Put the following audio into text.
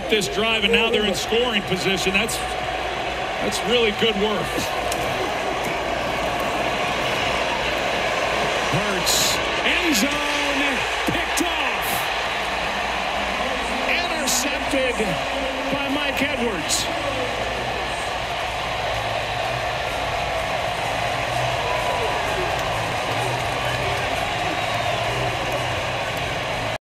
keep this drive, and now they're in scoring position. That's that's really good work. Hurts. End zone. Picked off. Intercepted by Mike Edwards.